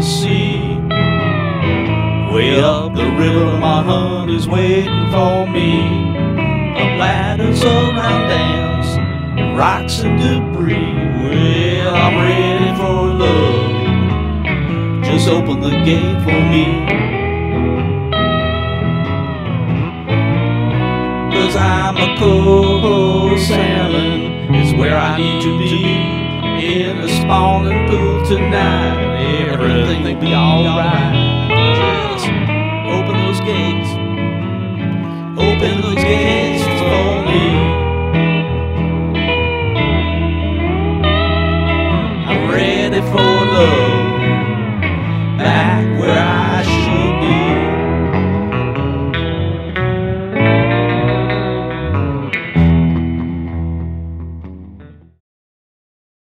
Tennessee. Way up the river, my hunt is waiting for me. A bladders around dams, rocks and debris. Well, I'm ready for love. Just open the gate for me. Cause I'm a coho salmon is where I need to be. In the spawning pool tonight, everything will be alright. Just open those gates, open those gates.